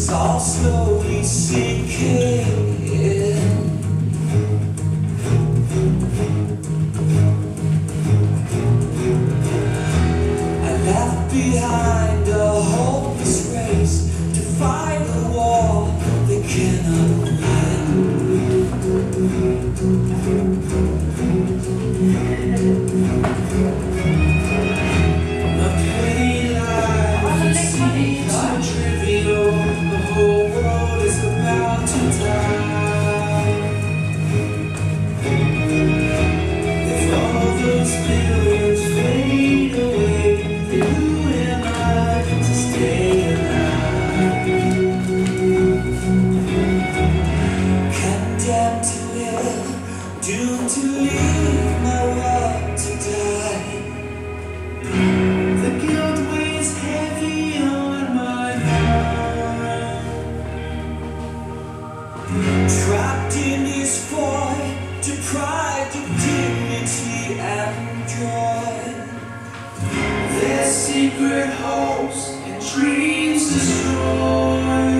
It's all slowly sinking in. I left behind secret hopes and dreams destroyed.